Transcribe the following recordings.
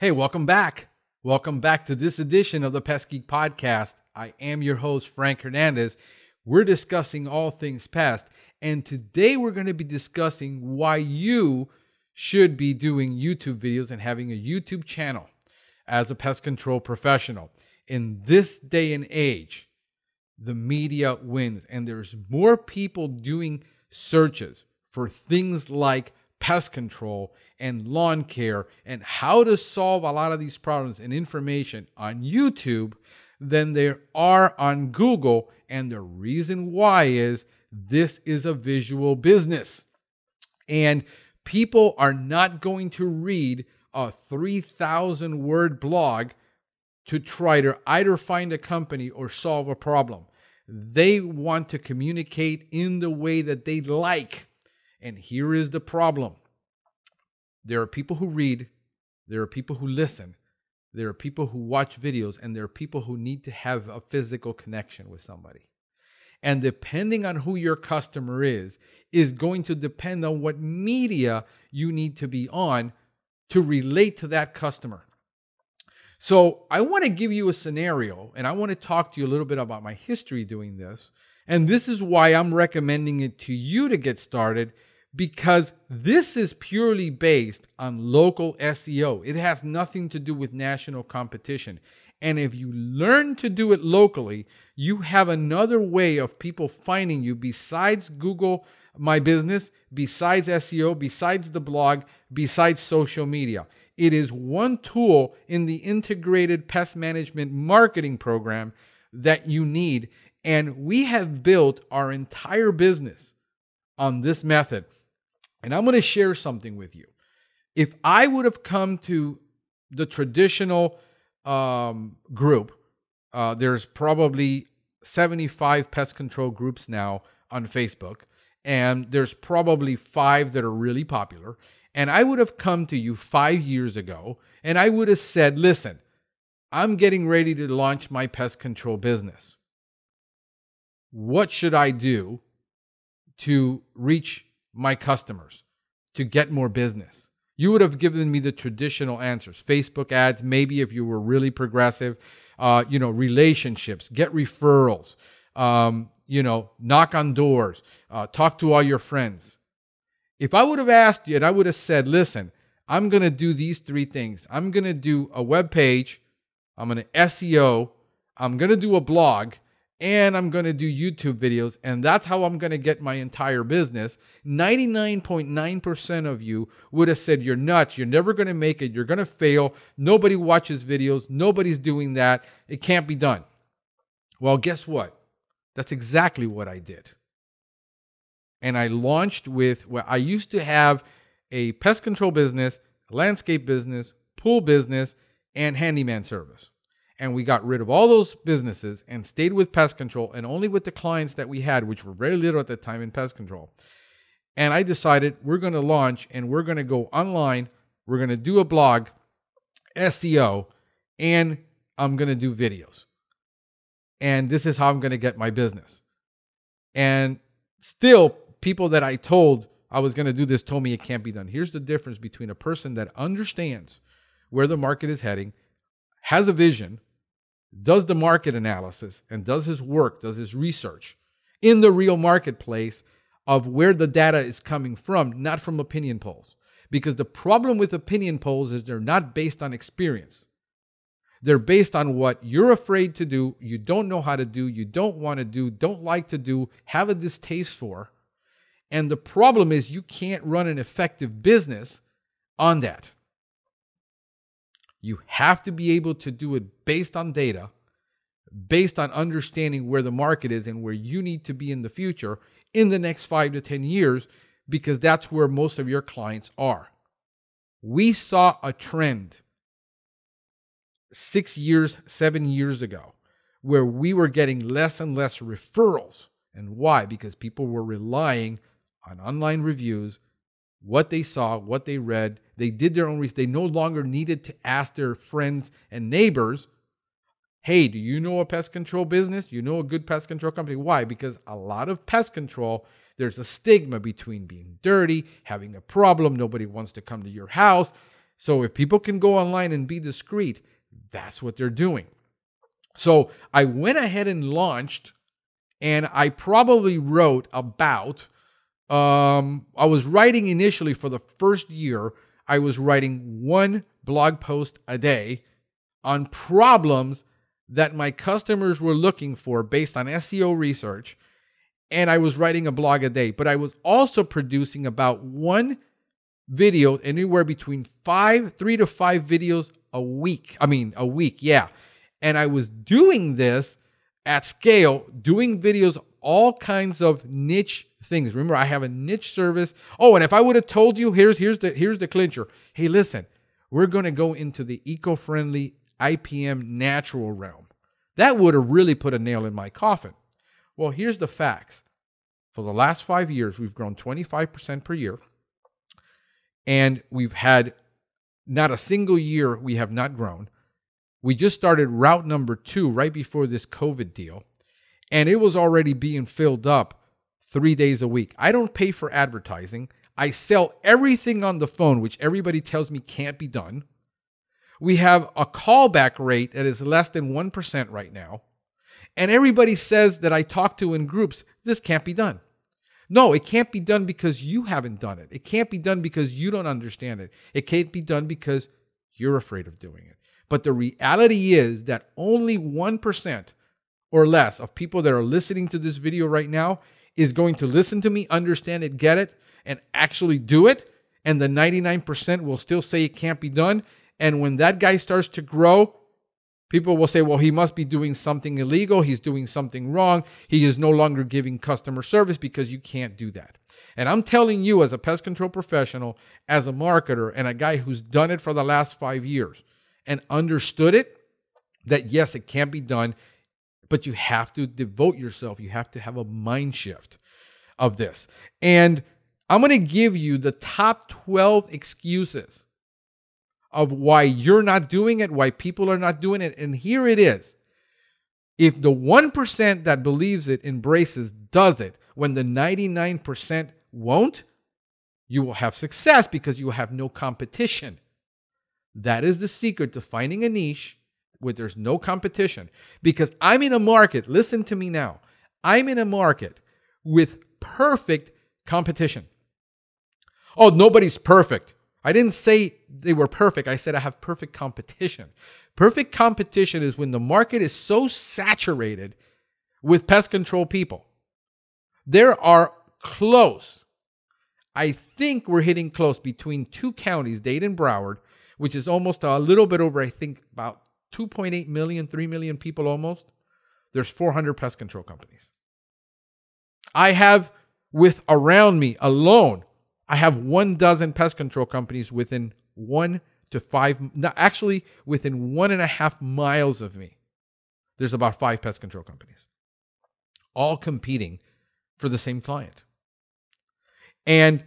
Hey, welcome back. Welcome back to this edition of the Pest Geek Podcast. I am your host, Frank Hernandez. We're discussing all things pest, and today we're going to be discussing why you should be doing YouTube videos and having a YouTube channel as a pest control professional. In this day and age, the media wins, and there's more people doing searches for things like pest control and lawn care and how to solve a lot of these problems and information on YouTube than there are on Google. And the reason why is this is a visual business. And people are not going to read a 3,000 word blog to try to either find a company or solve a problem. They want to communicate in the way that they like. And here is the problem there are people who read, there are people who listen, there are people who watch videos, and there are people who need to have a physical connection with somebody. And depending on who your customer is, is going to depend on what media you need to be on to relate to that customer. So, I want to give you a scenario and I want to talk to you a little bit about my history doing this. And this is why I'm recommending it to you to get started because this is purely based on local SEO. It has nothing to do with national competition. And if you learn to do it locally, you have another way of people finding you besides Google My Business, besides SEO, besides the blog, besides social media. It is one tool in the integrated pest management marketing program that you need. And we have built our entire business on this method. And I'm going to share something with you. If I would have come to the traditional um, group, uh, there's probably 75 pest control groups now on Facebook, and there's probably five that are really popular. And I would have come to you five years ago and I would have said, listen, I'm getting ready to launch my pest control business. What should I do to reach my customers to get more business? You would have given me the traditional answers Facebook ads, maybe if you were really progressive, uh, you know, relationships, get referrals, um, you know, knock on doors, uh, talk to all your friends. If I would have asked you and I would have said, listen, I'm going to do these three things I'm going to do a web page, I'm going to SEO, I'm going to do a blog, and I'm going to do YouTube videos, and that's how I'm going to get my entire business. 99.9% of you would have said, You're nuts. You're never going to make it. You're going to fail. Nobody watches videos. Nobody's doing that. It can't be done. Well, guess what? That's exactly what I did. And I launched with, well, I used to have a pest control business, landscape business, pool business, and handyman service and we got rid of all those businesses and stayed with pest control and only with the clients that we had, which were very little at the time in pest control. And I decided we're going to launch and we're going to go online. We're going to do a blog, SEO, and I'm going to do videos. And this is how I'm going to get my business. And still, people that I told I was going to do this told me it can't be done. Here's the difference between a person that understands where the market is heading, has a vision, does the market analysis and does his work, does his research in the real marketplace of where the data is coming from, not from opinion polls. Because the problem with opinion polls is they're not based on experience. They're based on what you're afraid to do, you don't know how to do, you don't want to do, don't like to do, have a distaste for. And the problem is you can't run an effective business on that. You have to be able to do it based on data, based on understanding where the market is and where you need to be in the future in the next five to 10 years, because that's where most of your clients are. We saw a trend six years, seven years ago, where we were getting less and less referrals. And why? Because people were relying on online reviews, what they saw, what they read. They did their own research. They no longer needed to ask their friends and neighbors, hey, do you know a pest control business? You know a good pest control company? Why? Because a lot of pest control, there's a stigma between being dirty, having a problem, nobody wants to come to your house. So if people can go online and be discreet, that's what they're doing. So I went ahead and launched, and I probably wrote about. Um, I was writing initially for the first year. I was writing one blog post a day on problems that my customers were looking for based on SEO research. And I was writing a blog a day, but I was also producing about one video, anywhere between five, three to five videos a week. I mean, a week, yeah. And I was doing this at scale, doing videos, all kinds of niche things. Remember, I have a niche service. Oh, and if I would have told you, here's here's the here's the clincher. Hey, listen, we're going to go into the eco-friendly IPM natural realm. That would have really put a nail in my coffin. Well, here's the facts. For the last five years, we've grown 25% per year. And we've had not a single year we have not grown. We just started route number two right before this COVID deal, and it was already being filled up three days a week. I don't pay for advertising. I sell everything on the phone, which everybody tells me can't be done. We have a callback rate that is less than 1% right now. And everybody says that I talk to in groups, this can't be done. No, it can't be done because you haven't done it. It can't be done because you don't understand it. It can't be done because you're afraid of doing it. But the reality is that only 1% or less of people that are listening to this video right now is going to listen to me, understand it, get it, and actually do it. And the 99% will still say it can't be done. And when that guy starts to grow, People will say, well, he must be doing something illegal. He's doing something wrong. He is no longer giving customer service because you can't do that. And I'm telling you, as a pest control professional, as a marketer, and a guy who's done it for the last five years and understood it, that yes, it can be done, but you have to devote yourself. You have to have a mind shift of this. And I'm going to give you the top 12 excuses of why you're not doing it, why people are not doing it. And here it is. If the 1% that believes it, embraces, does it, when the 99% won't, you will have success because you have no competition. That is the secret to finding a niche where there's no competition. Because I'm in a market, listen to me now, I'm in a market with perfect competition. Oh, nobody's perfect. I didn't say they were perfect. I said I have perfect competition. Perfect competition is when the market is so saturated with pest control people. There are close. I think we're hitting close between two counties, Dade and Broward, which is almost a little bit over, I think, about 2.8 million, 3 million people almost. There's 400 pest control companies. I have with around me alone I have one dozen pest control companies within one to five, actually within one and a half miles of me. There's about five pest control companies, all competing for the same client. And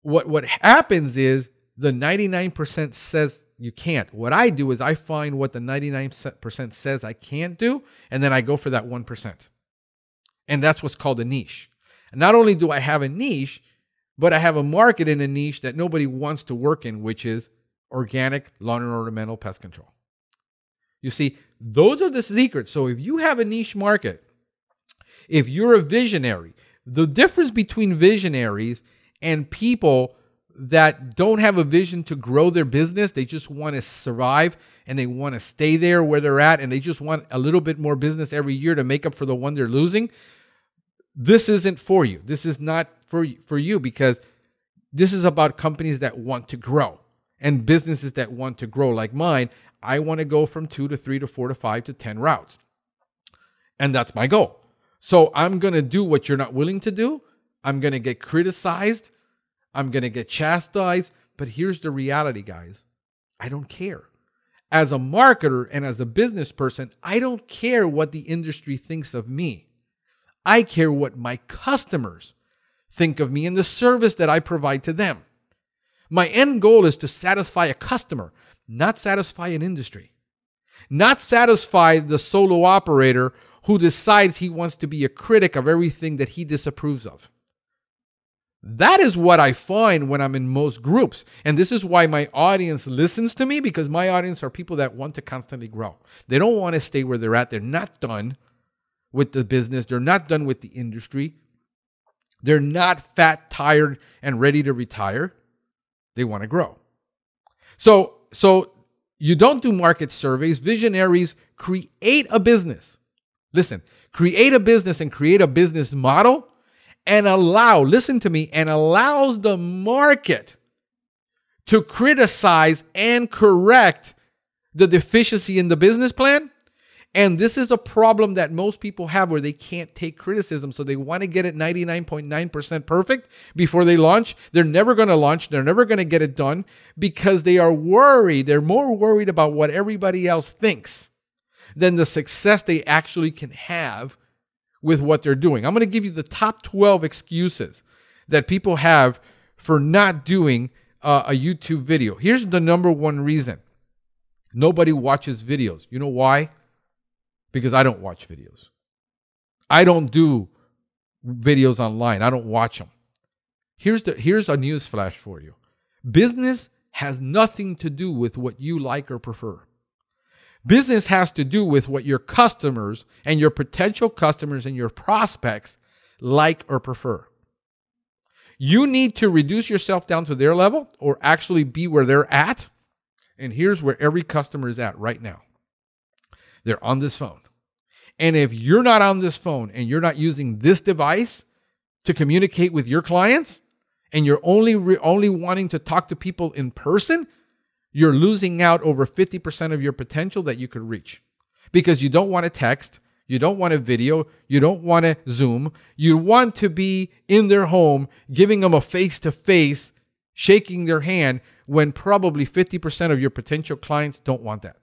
what what happens is the 99% says you can't. What I do is I find what the 99% says I can't do, and then I go for that 1%. And that's what's called a niche. And not only do I have a niche, but I have a market in a niche that nobody wants to work in, which is organic lawn and ornamental pest control. You see, those are the secrets. So if you have a niche market, if you're a visionary, the difference between visionaries and people that don't have a vision to grow their business, they just want to survive and they want to stay there where they're at and they just want a little bit more business every year to make up for the one they're losing this isn't for you. This is not for for you because this is about companies that want to grow and businesses that want to grow like mine. I want to go from 2 to 3 to 4 to 5 to 10 routes. And that's my goal. So I'm going to do what you're not willing to do. I'm going to get criticized. I'm going to get chastised, but here's the reality, guys. I don't care. As a marketer and as a business person, I don't care what the industry thinks of me. I care what my customers think of me and the service that I provide to them. My end goal is to satisfy a customer, not satisfy an industry, not satisfy the solo operator who decides he wants to be a critic of everything that he disapproves of. That is what I find when I'm in most groups. And this is why my audience listens to me because my audience are people that want to constantly grow. They don't want to stay where they're at. They're not done with the business, they're not done with the industry. They're not fat, tired, and ready to retire. They want to grow. So, so you don't do market surveys. Visionaries create a business. Listen, create a business and create a business model and allow, listen to me, and allows the market to criticize and correct the deficiency in the business plan. And this is a problem that most people have where they can't take criticism. So they want to get it 99.9% perfect before they launch. They're never going to launch. They're never going to get it done because they are worried. They're more worried about what everybody else thinks than the success they actually can have with what they're doing. I'm going to give you the top 12 excuses that people have for not doing uh, a YouTube video. Here's the number one reason nobody watches videos. You know why? Because I don't watch videos. I don't do videos online. I don't watch them. Here's the here's a news flash for you. Business has nothing to do with what you like or prefer. Business has to do with what your customers and your potential customers and your prospects like or prefer. You need to reduce yourself down to their level or actually be where they're at. And here's where every customer is at right now they're on this phone. And if you're not on this phone and you're not using this device to communicate with your clients, and you're only re- only wanting to talk to people in person, you're losing out over 50% of your potential that you could reach because you don't want to text, you don't want a video, you don't want to Zoom. You want to be in their home, giving them a face to face, shaking their hand when probably 50% of your potential clients don't want that.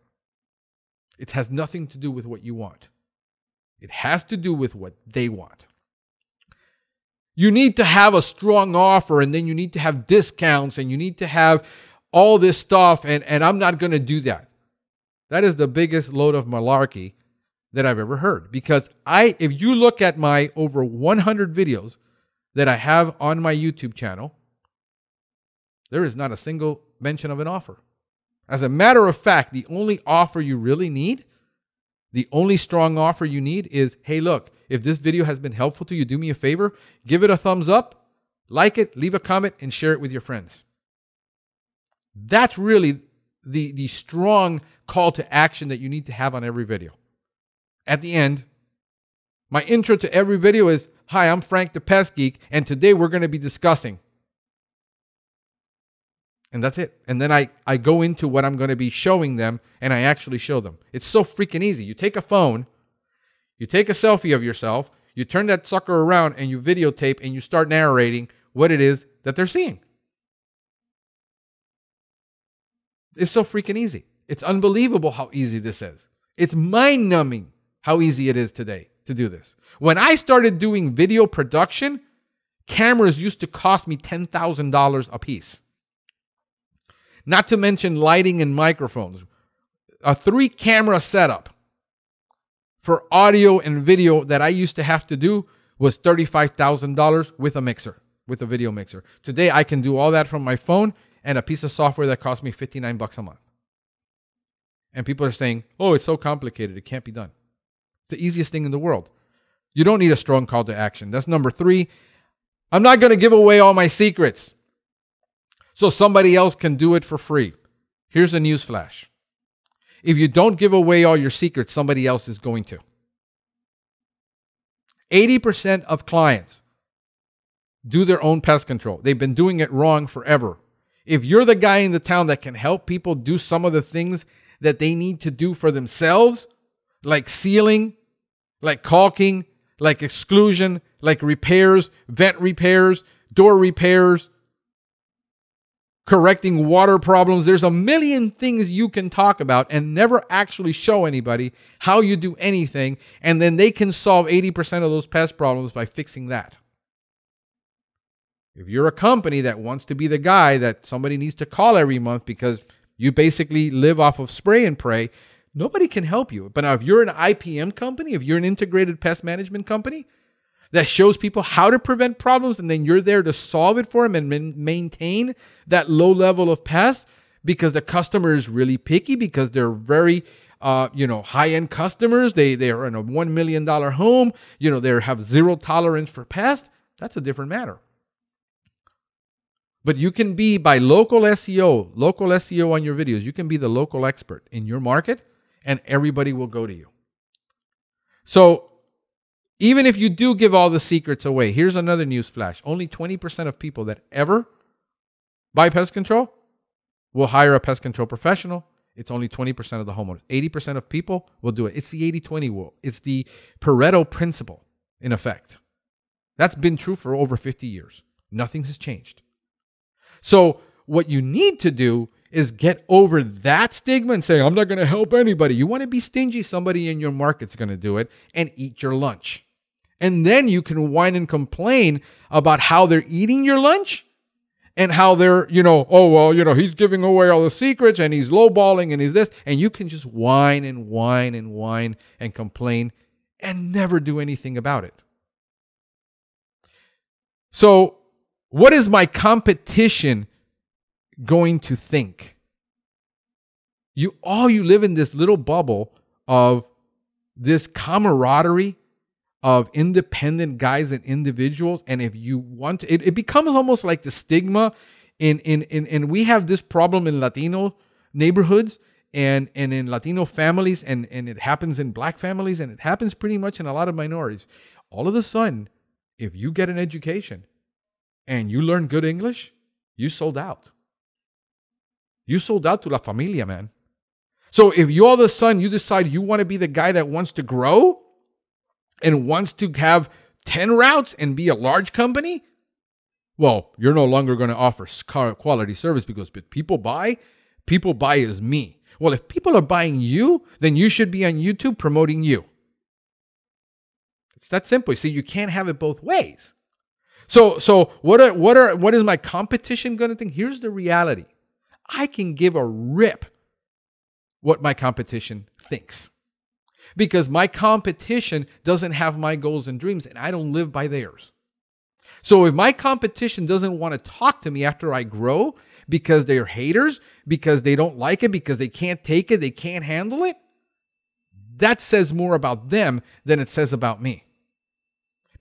It has nothing to do with what you want, it has to do with what they want. You need to have a strong offer, and then you need to have discounts, and you need to have all this stuff, and, and I'm not going to do that. That is the biggest load of malarkey that I've ever heard. Because I, if you look at my over 100 videos that I have on my YouTube channel, there is not a single mention of an offer. As a matter of fact, the only offer you really need, the only strong offer you need is hey, look, if this video has been helpful to you, do me a favor, give it a thumbs up, like it, leave a comment, and share it with your friends. That's really the, the strong call to action that you need to have on every video. At the end, my intro to every video is Hi, I'm Frank the Pest Geek, and today we're going to be discussing. And that's it. And then I, I go into what I'm going to be showing them, and I actually show them. It's so freaking easy. You take a phone, you take a selfie of yourself, you turn that sucker around, and you videotape, and you start narrating what it is that they're seeing. It's so freaking easy. It's unbelievable how easy this is. It's mind numbing how easy it is today to do this. When I started doing video production, cameras used to cost me $10,000 a piece. Not to mention lighting and microphones. A three camera setup for audio and video that I used to have to do was $35,000 with a mixer, with a video mixer. Today I can do all that from my phone and a piece of software that cost me 59 bucks a month. And people are saying, oh, it's so complicated. It can't be done. It's the easiest thing in the world. You don't need a strong call to action. That's number three. I'm not going to give away all my secrets so somebody else can do it for free. Here's a news flash. If you don't give away all your secrets, somebody else is going to. 80% of clients do their own pest control. They've been doing it wrong forever. If you're the guy in the town that can help people do some of the things that they need to do for themselves, like sealing, like caulking, like exclusion, like repairs, vent repairs, door repairs, correcting water problems. There's a million things you can talk about and never actually show anybody how you do anything. And then they can solve 80% of those pest problems by fixing that. If you're a company that wants to be the guy that somebody needs to call every month because you basically live off of spray and pray, nobody can help you. But now, if you're an IPM company, if you're an integrated pest management company, that shows people how to prevent problems and then you're there to solve it for them and maintain that low level of pest because the customer is really picky because they're very uh, you know high end customers they they're in a 1 million dollar home you know they have zero tolerance for pest that's a different matter but you can be by local SEO, local SEO on your videos. You can be the local expert in your market and everybody will go to you. So even if you do give all the secrets away, here's another news flash. Only 20% of people that ever buy pest control will hire a pest control professional. It's only 20% of the homeowners. 80% of people will do it. It's the 80 20 rule, it's the Pareto principle in effect. That's been true for over 50 years. Nothing has changed. So, what you need to do is get over that stigma and say, I'm not going to help anybody. You want to be stingy, somebody in your market's going to do it and eat your lunch. And then you can whine and complain about how they're eating your lunch and how they're, you know, oh, well, you know, he's giving away all the secrets and he's lowballing and he's this. And you can just whine and whine and whine and complain and never do anything about it. So, what is my competition going to think? You all you live in this little bubble of this camaraderie of independent guys and individuals and if you want to, it, it becomes almost like the stigma in in in and we have this problem in latino neighborhoods and and in latino families and and it happens in black families and it happens pretty much in a lot of minorities all of a sudden if you get an education and you learn good english you sold out you sold out to la familia man so if you all of a sudden you decide you want to be the guy that wants to grow and wants to have 10 routes and be a large company, well, you're no longer going to offer quality service because people buy, people buy is me. Well, if people are buying you, then you should be on YouTube promoting you. It's that simple. See, you can't have it both ways. So, so what are what are what is my competition going to think? Here's the reality. I can give a rip what my competition thinks because my competition doesn't have my goals and dreams and I don't live by theirs. So if my competition doesn't want to talk to me after I grow because they're haters, because they don't like it, because they can't take it, they can't handle it, that says more about them than it says about me.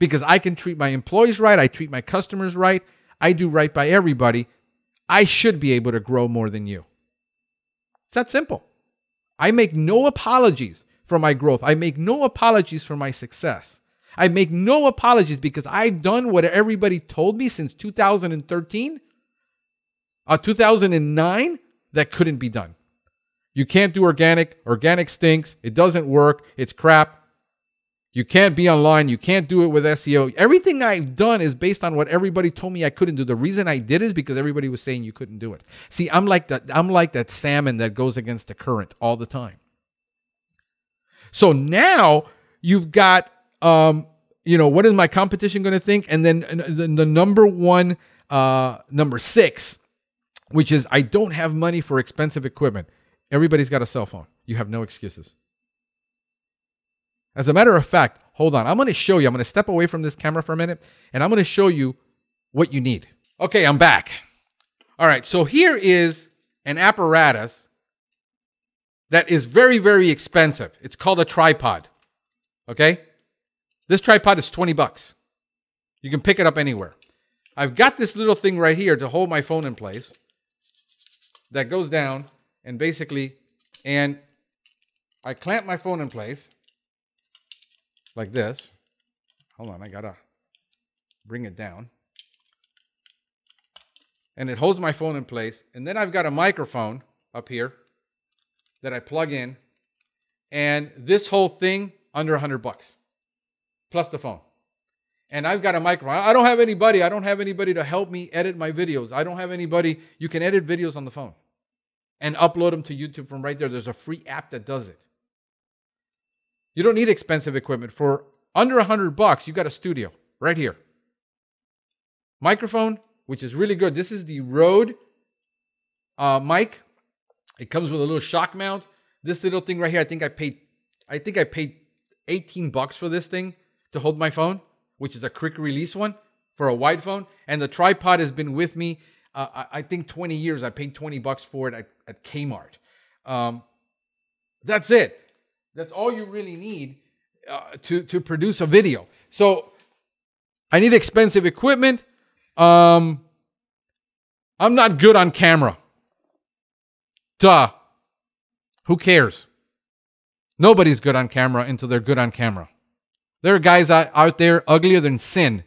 Because I can treat my employees right, I treat my customers right, I do right by everybody. I should be able to grow more than you. It's that simple. I make no apologies for my growth. I make no apologies for my success. I make no apologies because I've done what everybody told me since 2013, uh, 2009, that couldn't be done. You can't do organic. Organic stinks. It doesn't work. It's crap. You can't be online. You can't do it with SEO. Everything I've done is based on what everybody told me I couldn't do. The reason I did is because everybody was saying you couldn't do it. See, I'm like that. I'm like that salmon that goes against the current all the time. So now you've got, um, you know, what is my competition going to think? And then the, the number one, uh, number six, which is I don't have money for expensive equipment. Everybody's got a cell phone. You have no excuses. As a matter of fact, hold on. I'm going to show you. I'm going to step away from this camera for a minute and I'm going to show you what you need. Okay, I'm back. All right, so here is an apparatus that is very, very expensive. It's called a tripod. Okay? This tripod is 20 bucks. You can pick it up anywhere. I've got this little thing right here to hold my phone in place that goes down and basically, and I clamp my phone in place like this. Hold on, I gotta bring it down. And it holds my phone in place. And then I've got a microphone up here that I plug in, and this whole thing under 100 bucks, plus the phone. And I've got a microphone. I don't have anybody. I don't have anybody to help me edit my videos. I don't have anybody. You can edit videos on the phone and upload them to YouTube from right there. There's a free app that does it. You don't need expensive equipment. For under 100 bucks, you got a studio right here. Microphone, which is really good. This is the Rode uh, mic it comes with a little shock mount. This little thing right here, I think I paid I think I paid 18 bucks for this thing to hold my phone which is a quick release one for a wide phone, and the tripod has been with me. Uh, I, I, think 20 years. I paid 20 bucks for it at, at Kmart. Um, that's it. That's all you really need uh, to to produce a video. So I need expensive equipment. Um, I'm not good on camera. Duh. Who cares? Nobody's good on camera until they're good on camera. There are guys out there uglier than sin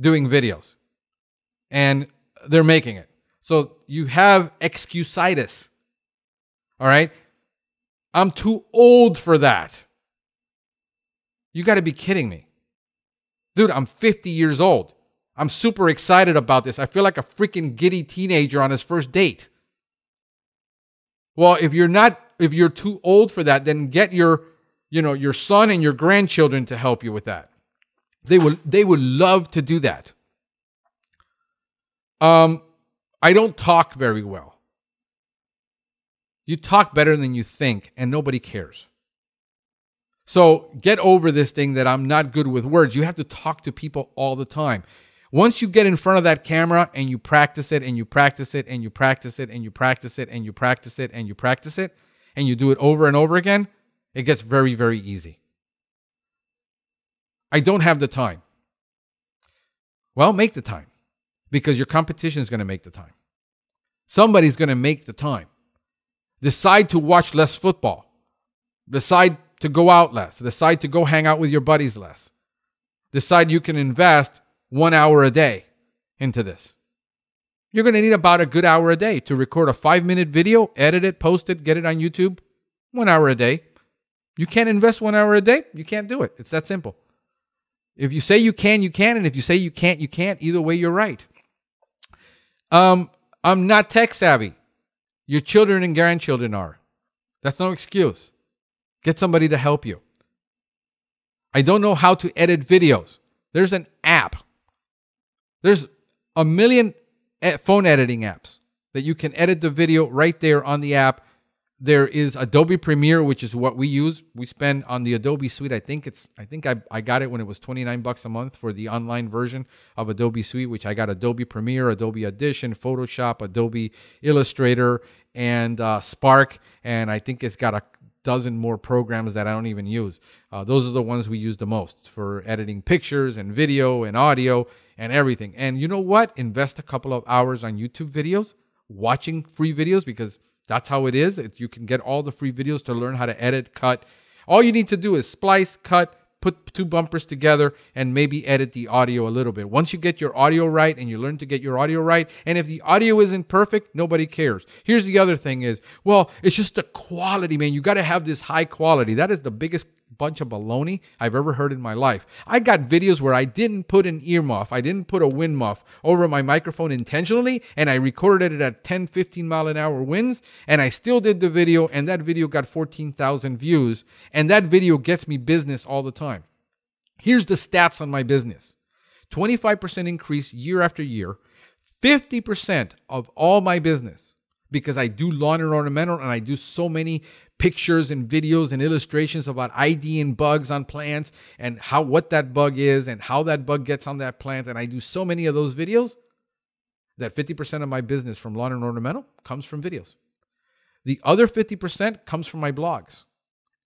doing videos, and they're making it. So you have excusitis. All right. I'm too old for that. You got to be kidding me. Dude, I'm 50 years old. I'm super excited about this. I feel like a freaking giddy teenager on his first date. Well, if you're not if you're too old for that, then get your you know your son and your grandchildren to help you with that. They will they would love to do that. Um I don't talk very well. You talk better than you think and nobody cares. So get over this thing that I'm not good with words. You have to talk to people all the time. Once you get in front of that camera and you practice it and you practice it and you practice it and you practice it and you practice it and you practice it and you do it over and over again, it gets very, very easy. I don't have the time. Well, make the time because your competition is going to make the time. Somebody's going to make the time. Decide to watch less football. Decide to go out less. Decide to go hang out with your buddies less. Decide you can invest one hour a day into this. You're going to need about a good hour a day to record a five minute video, edit it, post it, get it on YouTube. One hour a day. You can't invest one hour a day. You can't do it. It's that simple. If you say you can, you can. And if you say you can't, you can't. Either way, you're right. Um, I'm not tech savvy. Your children and grandchildren are. That's no excuse. Get somebody to help you. I don't know how to edit videos. There's an app. There's a million phone editing apps that you can edit the video right there on the app. There is Adobe Premiere, which is what we use. We spend on the Adobe Suite. I think it's I think I, I got it when it was 29 bucks a month for the online version of Adobe Suite, which I got Adobe Premiere, Adobe Audition, Photoshop, Adobe Illustrator, and uh, Spark. And I think it's got a dozen more programs that I don't even use. Uh, those are the ones we use the most for editing pictures and video and audio and everything. And you know what? Invest a couple of hours on YouTube videos, watching free videos because that's how it is. You can get all the free videos to learn how to edit, cut. All you need to do is splice, cut, put two bumpers together and maybe edit the audio a little bit. Once you get your audio right and you learn to get your audio right, and if the audio isn't perfect, nobody cares. Here's the other thing is, well, it's just the quality, man. You got to have this high quality. That is the biggest bunch of baloney I've ever heard in my life. I got videos where I didn't put an ear muff, I didn't put a wind muff over my microphone intentionally, and I recorded it at 10, 15 mile an hour winds, and I still did the video, and that video got 14,000 views, and that video gets me business all the time. Here's the stats on my business 25% increase year after year, 50% of all my business because I do lawn and ornamental and I do so many pictures and videos and illustrations about ID and bugs on plants and how what that bug is and how that bug gets on that plant and I do so many of those videos that 50% of my business from lawn and ornamental comes from videos. The other 50% comes from my blogs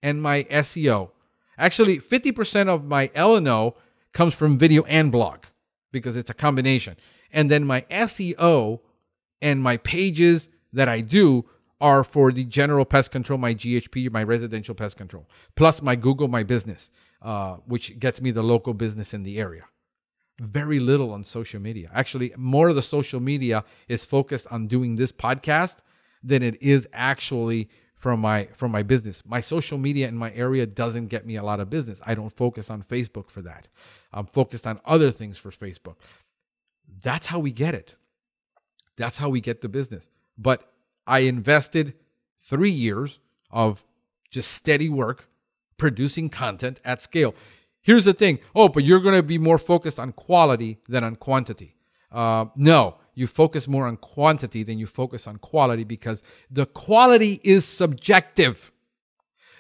and my SEO. Actually, 50% of my L&O comes from video and blog because it's a combination. And then my SEO and my pages that I do are for the general pest control, my GHP, my residential pest control, plus my Google My Business, uh, which gets me the local business in the area. Very little on social media. Actually, more of the social media is focused on doing this podcast than it is actually from my from my business. My social media in my area doesn't get me a lot of business. I don't focus on Facebook for that. I'm focused on other things for Facebook. That's how we get it. That's how we get the business. But I invested three years of just steady work producing content at scale. Here's the thing oh, but you're going to be more focused on quality than on quantity. Uh, no, you focus more on quantity than you focus on quality because the quality is subjective.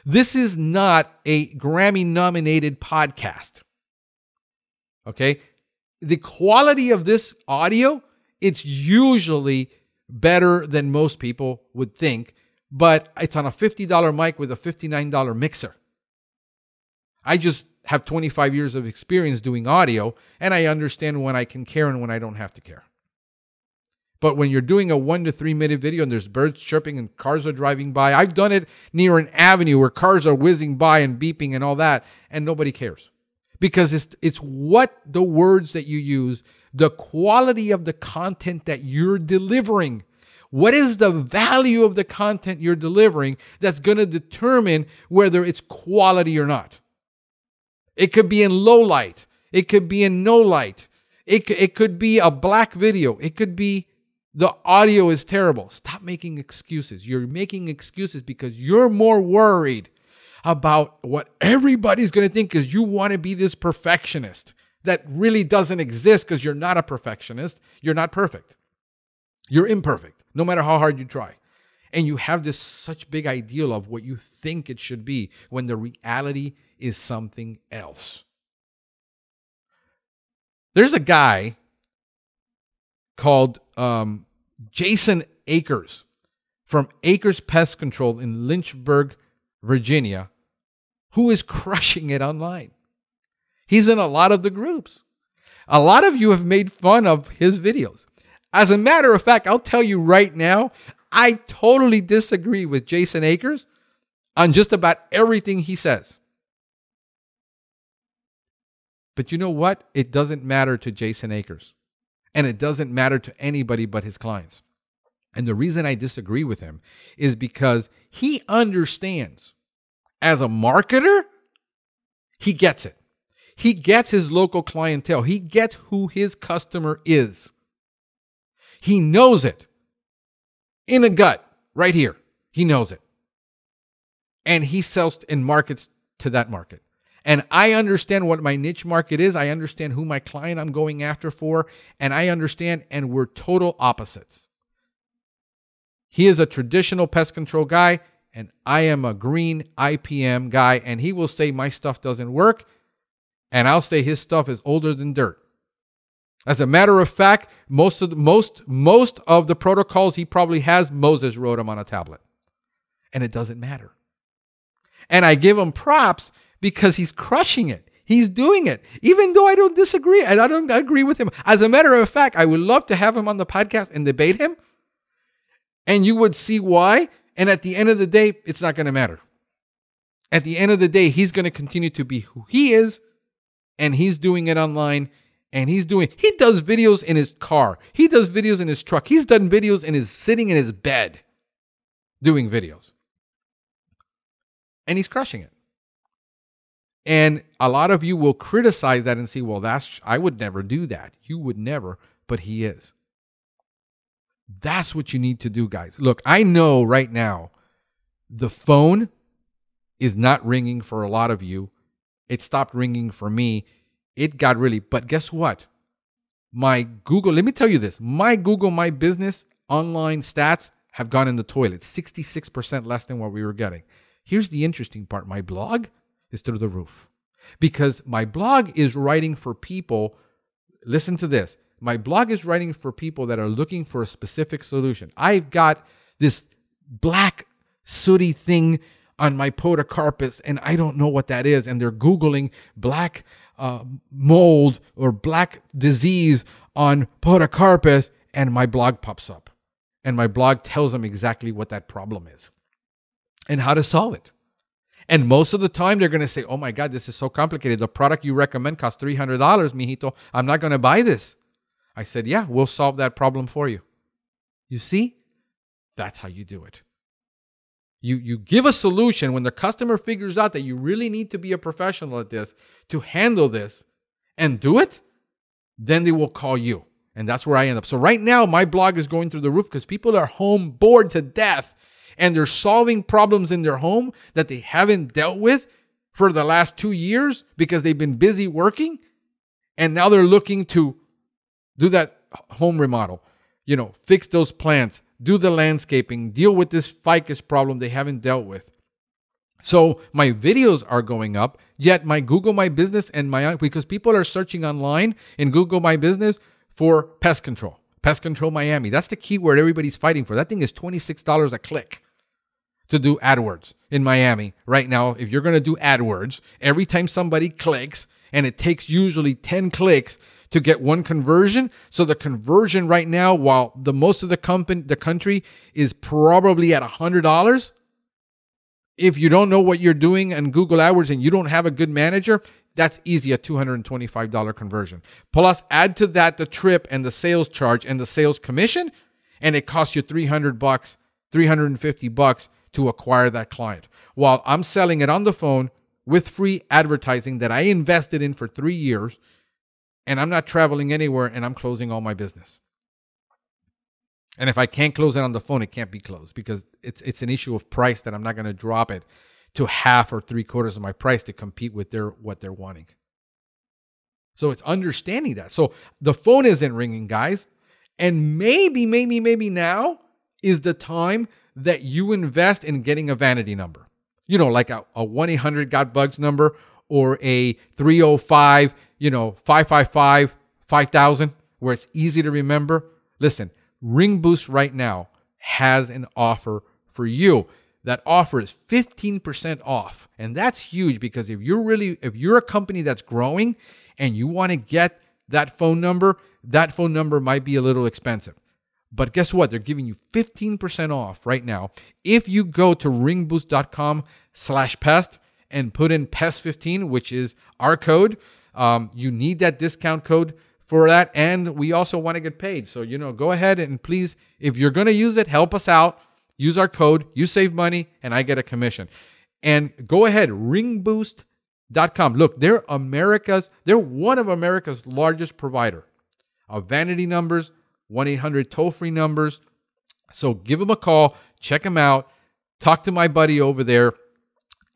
This is not a Grammy nominated podcast. Okay. The quality of this audio, it's usually better than most people would think, but it's on a $50 mic with a $59 mixer. I just have 25 years of experience doing audio and I understand when I can care and when I don't have to care. But when you're doing a one to three minute video and there's birds chirping and cars are driving by, I've done it near an avenue where cars are whizzing by and beeping and all that, and nobody cares. Because it's it's what the words that you use, the quality of the content that you're delivering. What is the value of the content you're delivering that's going to determine whether it's quality or not? It could be in low light. It could be in no light. It, it could be a black video. It could be the audio is terrible. Stop making excuses. You're making excuses because you're more worried about what everybody's going to think because you want to be this perfectionist that really doesn't exist because you're not a perfectionist. You're not perfect. You're imperfect, no matter how hard you try. And you have this such big ideal of what you think it should be when the reality is something else. There's a guy called um, Jason Akers from Akers Pest Control in Lynchburg, Virginia, who is crushing it online. He's in a lot of the groups. A lot of you have made fun of his videos. As a matter of fact, I'll tell you right now, I totally disagree with Jason Akers on just about everything he says. But you know what? It doesn't matter to Jason Akers. And it doesn't matter to anybody but his clients. And the reason I disagree with him is because he understands as a marketer, he gets it. He gets his local clientele, he gets who his customer is. He knows it in a gut right here. He knows it. And he sells and markets to that market. And I understand what my niche market is. I understand who my client I'm going after for. And I understand, and we're total opposites. He is a traditional pest control guy, and I am a green IPM guy. And he will say my stuff doesn't work. And I'll say his stuff is older than dirt. As a matter of fact, most of the, most most of the protocols he probably has, Moses wrote them on a tablet. And it doesn't matter. And I give him props because he's crushing it. He's doing it, even though I don't disagree and I don't agree with him. As a matter of fact, I would love to have him on the podcast and debate him, and you would see why. And at the end of the day, it's not going to matter. At the end of the day, he's going to continue to be who he is, and he's doing it online. And he's doing, he does videos in his car. He does videos in his truck. He's done videos in his sitting in his bed doing videos. And he's crushing it. And a lot of you will criticize that and say, well, that's, I would never do that. You would never, but he is. That's what you need to do, guys. Look, I know right now the phone is not ringing for a lot of you. It stopped ringing for me. It got really, but guess what? My Google, let me tell you this my Google My Business online stats have gone in the toilet, 66% less than what we were getting. Here's the interesting part my blog, is through the roof. Because my blog is writing for people, listen to this. My blog is writing for people that are looking for a specific solution. I've got this black sooty thing on my podocarpus and I don't know what that is. And they're Googling black uh, mold or black disease on podocarpus and my blog pops up. And my blog tells them exactly what that problem is and how to solve it. And most of the time, they're going to say, Oh my God, this is so complicated. The product you recommend costs $300, mijito. I'm not going to buy this. I said, Yeah, we'll solve that problem for you. You see? That's how you do it. You, you give a solution when the customer figures out that you really need to be a professional at this to handle this and do it, then they will call you. And that's where I end up. So right now, my blog is going through the roof because people are home bored to death and they're solving problems in their home that they haven't dealt with for the last two years because they've been busy working. And now they're looking to do that home remodel, you know, fix those plants, do the landscaping, deal with this ficus problem they haven't dealt with. So my videos are going up, yet my Google My Business and my because people are searching online in Google My Business for pest control, pest control Miami. That's the keyword everybody's fighting for. That thing is $26 a click to do AdWords in Miami right now. If you're going to do AdWords, every time somebody clicks, and it takes usually 10 clicks to get one conversion. So the conversion right now, while the most of the company, the country is probably at a $100, if you don't know what you're doing on Google AdWords and you don't have a good manager, that's easy a $225 conversion. Plus add to that the trip and the sales charge and the sales commission and it costs you 300 bucks, 350 bucks to acquire that client. While I'm selling it on the phone with free advertising that I invested in for 3 years and I'm not traveling anywhere and I'm closing all my business. And if I can't close it on the phone, it can't be closed because it's it's an issue of price that I'm not going to drop it to half or three quarters of my price to compete with their what they're wanting. So it's understanding that. So the phone isn't ringing, guys. And maybe, maybe, maybe now is the time that you invest in getting a vanity number. You know, like a, a 1 800 Got Bugs number or a 305, you know, 555 5000, where it's easy to remember. Listen, Ring Boost right now has an offer for you. That offer is 15% off. And that's huge because if you're really if you're a company that's growing and you want to get that phone number, that phone number might be a little expensive. But guess what? They're giving you 15% off right now. If you go to ringboost.com slash pest and put in pest15, which is our code, um, you need that discount code for that. And we also want to get paid. So, you know, go ahead and please, if you're going to use it, help us out. Use our code. You save money and I get a commission. And go ahead, ringboost.com. Look, they're America's, they're one of America's largest provider of vanity numbers, 1 800 toll free numbers. So give them a call, check them out, talk to my buddy over there,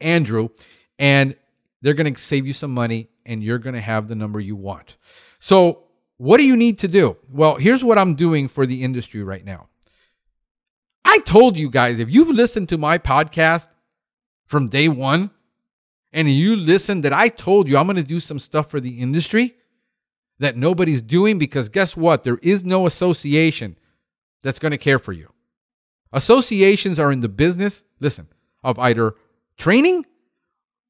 Andrew, and they're going to save you some money and you're going to have the number you want. So what do you need to do? Well, here's what I'm doing for the industry right now. I told you guys, if you've listened to my podcast from day one, and you listen that I told you I'm going to do some stuff for the industry that nobody's doing because guess what? There is no association that's going to care for you. Associations are in the business, listen, of either training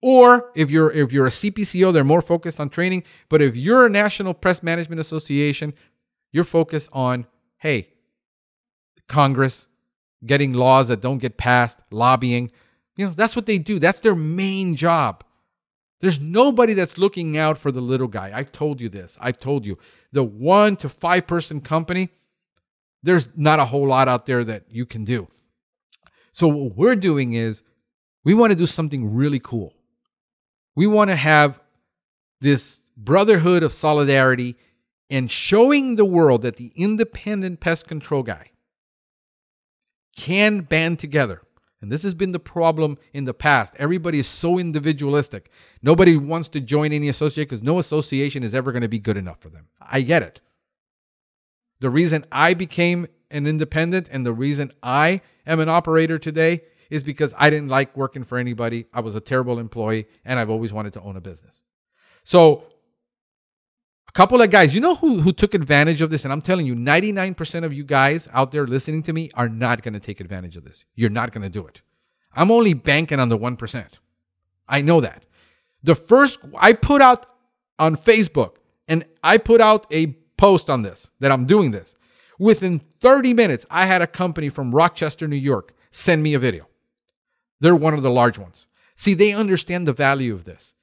or if you're if you're a CPCO, they're more focused on training. But if you're a National Pest Management Association, you're focused on hey, Congress, getting laws that don't get passed, lobbying. You know, that's what they do. That's their main job. There's nobody that's looking out for the little guy. I've told you this. I've told you. The one to five person company, there's not a whole lot out there that you can do. So, what we're doing is we want to do something really cool. We want to have this brotherhood of solidarity and showing the world that the independent pest control guy can band together. And this has been the problem in the past. Everybody is so individualistic. Nobody wants to join any association because no association is ever going to be good enough for them. I get it. The reason I became an independent and the reason I am an operator today is because I didn't like working for anybody. I was a terrible employee and I've always wanted to own a business. So, a couple of guys, you know who, who took advantage of this? And I'm telling you, 99% of you guys out there listening to me are not going to take advantage of this. You're not going to do it. I'm only banking on the 1%. I know that. The first, I put out on Facebook and I put out a post on this that I'm doing this. Within 30 minutes, I had a company from Rochester, New York send me a video. They're one of the large ones. See, they understand the value of this.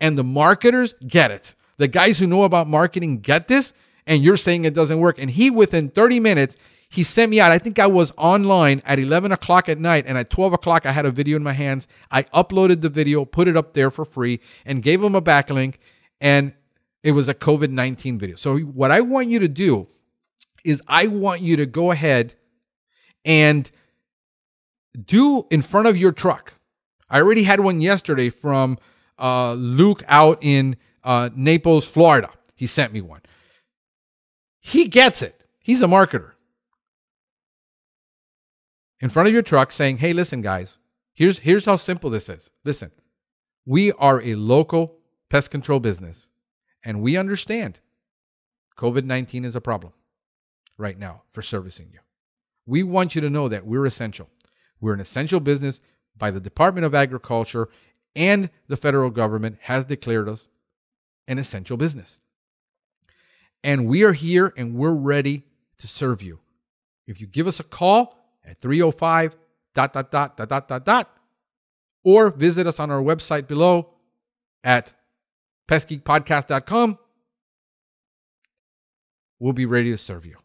And the marketers get it. The guys who know about marketing get this, and you're saying it doesn't work. And he, within 30 minutes, he sent me out. I think I was online at 11 o'clock at night, and at 12 o'clock, I had a video in my hands. I uploaded the video, put it up there for free, and gave him a backlink. And it was a COVID 19 video. So, what I want you to do is, I want you to go ahead and do in front of your truck. I already had one yesterday from uh, Luke out in uh, Naples, Florida. He sent me one. He gets it. He's a marketer. In front of your truck saying, hey, listen, guys, Here's here's how simple this is. Listen, we are a local pest control business, and we understand COVID 19 is a problem right now for servicing you. We want you to know that we're essential. We're an essential business by the Department of Agriculture, and the federal government has declared us an essential business. And we are here and we're ready to serve you. If you give us a call at 305 dot dot dot dot dot dot dot or visit us on our website below at pestgeekpodcast.com, we'll be ready to serve you.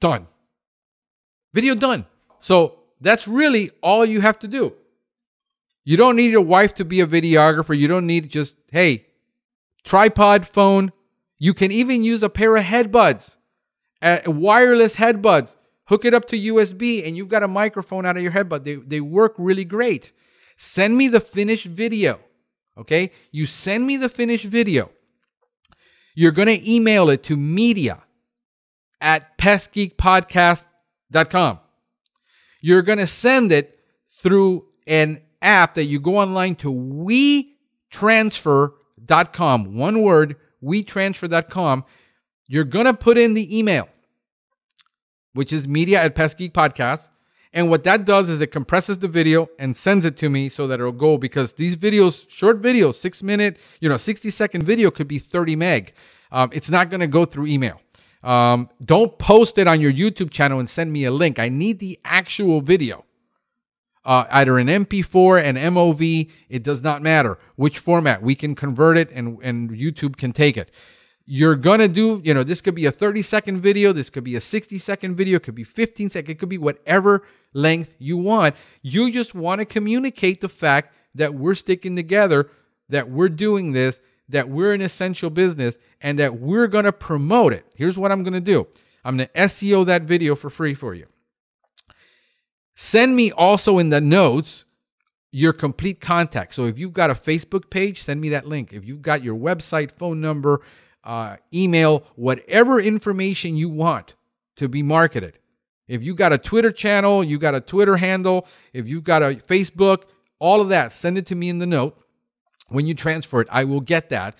Done. Video done. So that's really all you have to do. You don't need your wife to be a videographer. You don't need just, hey, tripod phone. You can even use a pair of headbuds, uh, wireless headbuds. Hook it up to USB and you've got a microphone out of your headbud. They, they work really great. Send me the finished video. Okay? You send me the finished video. You're going to email it to media at pestgeekpodcast.com. You're going to send it through an app that you go online to wetransfer.com. One word, wetransfer.com. You're going to put in the email, which is media at Pest Podcast. And what that does is it compresses the video and sends it to me so that it'll go because these videos, short videos, six minute, you know, 60 second video could be 30 meg. Um, it's not going to go through email. Um, don't post it on your YouTube channel and send me a link. I need the actual video. Uh, either an MP4, an MOV, it does not matter which format. We can convert it and, and YouTube can take it. You're gonna do, you know, this could be a 30 second video, this could be a 60 second video, it could be 15 second, it could be whatever length you want. You just want to communicate the fact that we're sticking together, that we're doing this, that we're an essential business and that we're going to promote it. Here's what I'm going to do I'm going to SEO that video for free for you. Send me also in the notes your complete contact. So if you've got a Facebook page, send me that link. If you've got your website, phone number, uh, email, whatever information you want to be marketed. If you've got a Twitter channel, you got a Twitter handle, if you've got a Facebook, all of that, send it to me in the note when you transfer it, I will get that.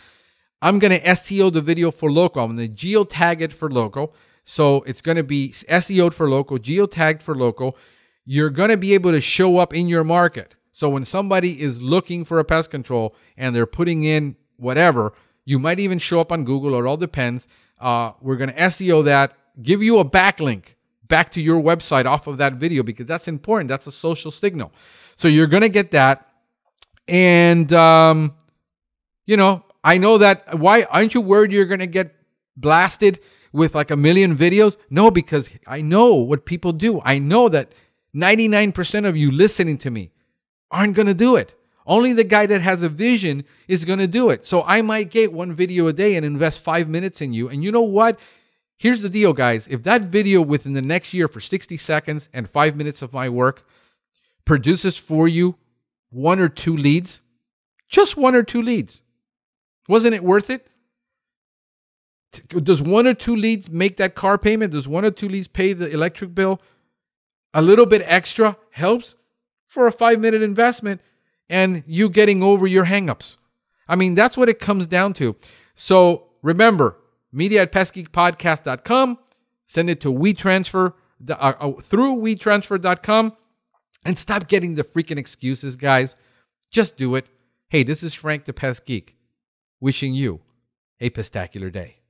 I'm going to SEO the video for local. I'm going to geotag it for local. So it's going to be SEO'd for local, geotagged for local. You're going to be able to show up in your market. So when somebody is looking for a pest control and they're putting in whatever, you might even show up on Google, or it all depends. Uh, we're going to SEO that, give you a backlink back to your website off of that video because that's important. That's a social signal. So you're going to get that. And, um, you know, I know that. Why aren't you worried you're going to get blasted with like a million videos? No, because I know what people do. I know that 99% of you listening to me aren't going to do it. Only the guy that has a vision is going to do it. So I might get one video a day and invest five minutes in you. And you know what? Here's the deal, guys. If that video within the next year for 60 seconds and five minutes of my work produces for you one or two leads, just one or two leads. Wasn't it worth it? Does one or two leads make that car payment? Does one or two leads pay the electric bill? A little bit extra helps for a five minute investment and you getting over your hangups. I mean, that's what it comes down to. So remember, media at pestgeekpodcast.com. Send it to WeTransfer uh, uh, through WeTransfer.com. And stop getting the freaking excuses, guys. Just do it. Hey, this is Frank the Pest Geek, wishing you a pestacular day.